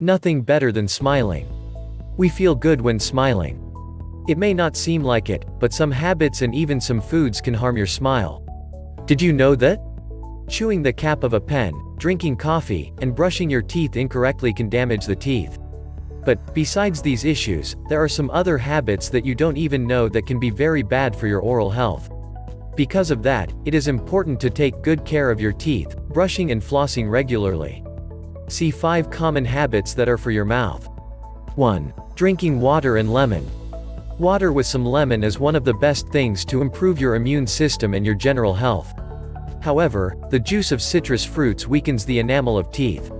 Nothing better than smiling. We feel good when smiling. It may not seem like it, but some habits and even some foods can harm your smile. Did you know that? Chewing the cap of a pen, drinking coffee, and brushing your teeth incorrectly can damage the teeth. But, besides these issues, there are some other habits that you don't even know that can be very bad for your oral health. Because of that, it is important to take good care of your teeth, brushing and flossing regularly. See 5 common habits that are for your mouth. 1. Drinking water and lemon. Water with some lemon is one of the best things to improve your immune system and your general health. However, the juice of citrus fruits weakens the enamel of teeth.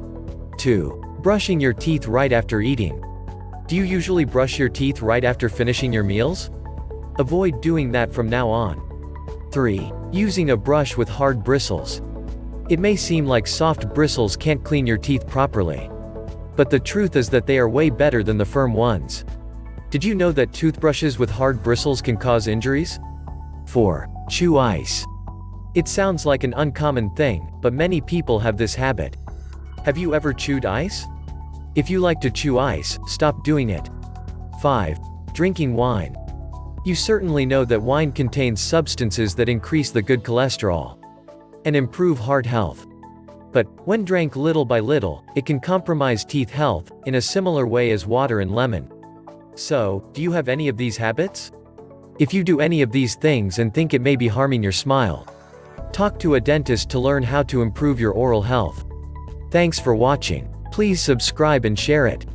2. Brushing your teeth right after eating. Do you usually brush your teeth right after finishing your meals? Avoid doing that from now on. 3. Using a brush with hard bristles. It may seem like soft bristles can't clean your teeth properly. But the truth is that they are way better than the firm ones. Did you know that toothbrushes with hard bristles can cause injuries? 4. Chew ice. It sounds like an uncommon thing, but many people have this habit. Have you ever chewed ice? If you like to chew ice, stop doing it. 5. Drinking wine. You certainly know that wine contains substances that increase the good cholesterol and improve heart health. But, when drank little by little, it can compromise teeth health, in a similar way as water and lemon. So, do you have any of these habits? If you do any of these things and think it may be harming your smile, talk to a dentist to learn how to improve your oral health. Thanks for watching. Please subscribe and share it.